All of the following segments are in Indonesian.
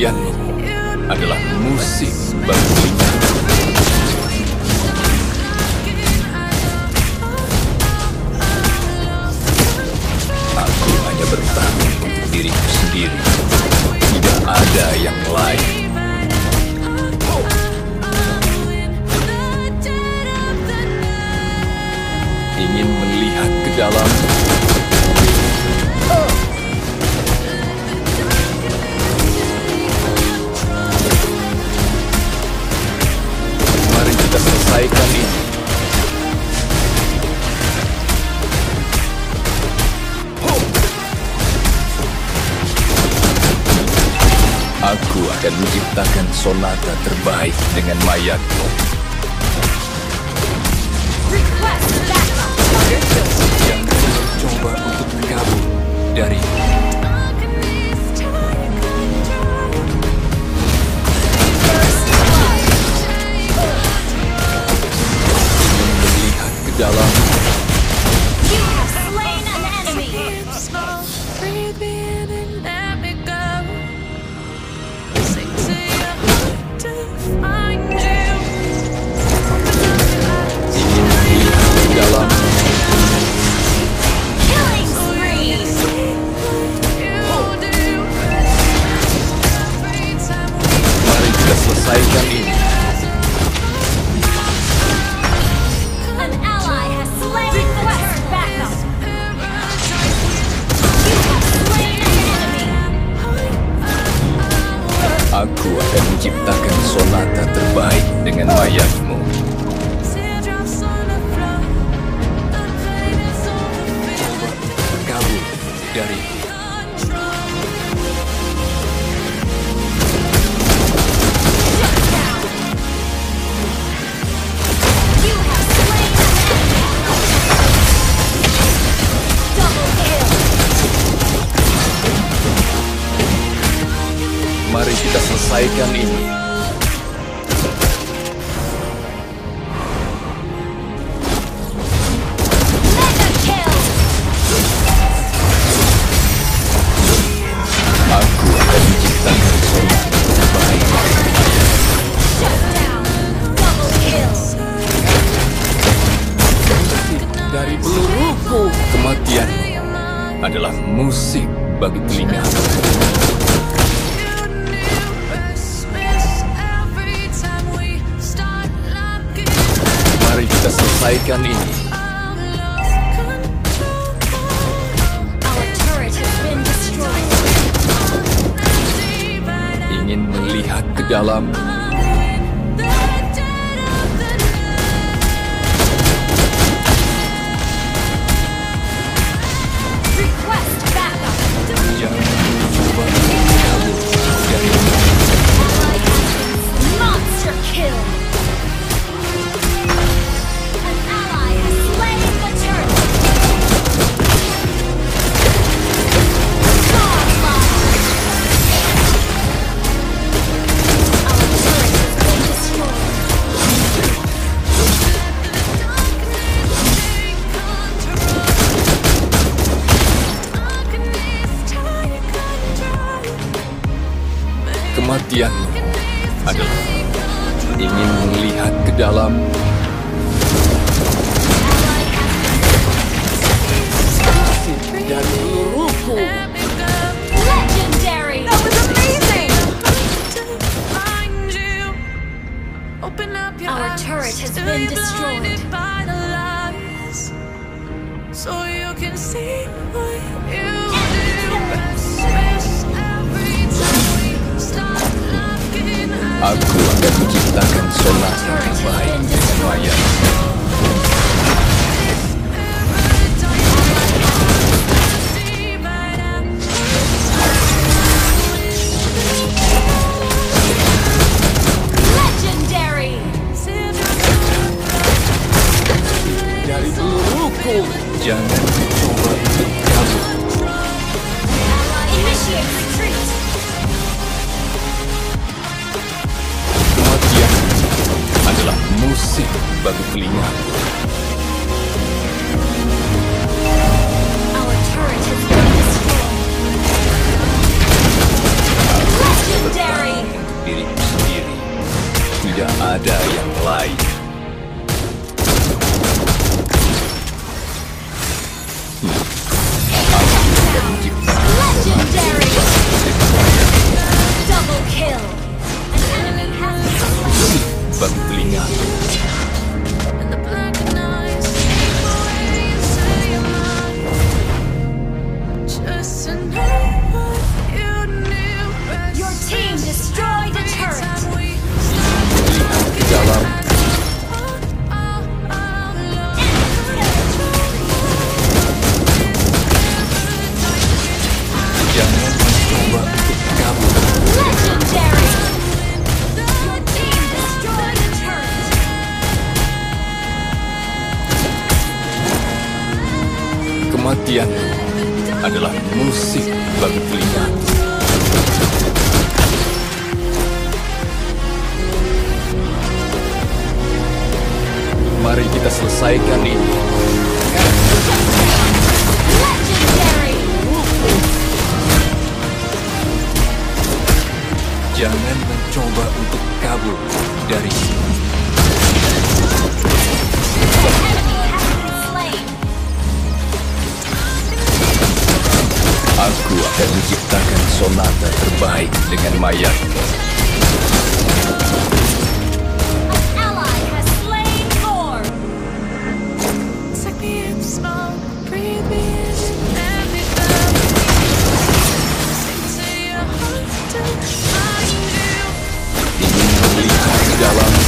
Kematianmu adalah musik bagi. Aku hanya bertarung untuk diriku sendiri. Tidak ada yang lain. Ingin melihat ke dalam Akan menciptakan sonata terbaik dengan mayatmu. Yang mencoba untuk kabur dari menciptakan sonata terbaik dengan mayatmu. Kabur dari kita selesaikan ini kematianmu adalah musik bagi telinga selesaikan ini. Ingin melihat ke dalam kematianmu adalah ingin melihat ke dalam. Dan peluruku! Our turret has been destroyed. Aku akan menciptakan sonata terbaik Tidak ada yang lain. Double kill! An enemy has... Bang telinga. musik bagi telinga. Mari kita selesaikan ini. Jangan mencoba untuk kabur dari sini. Aku akan menciptakan sonata terbaik dengan mayat. Ini dalam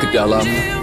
ke dalam.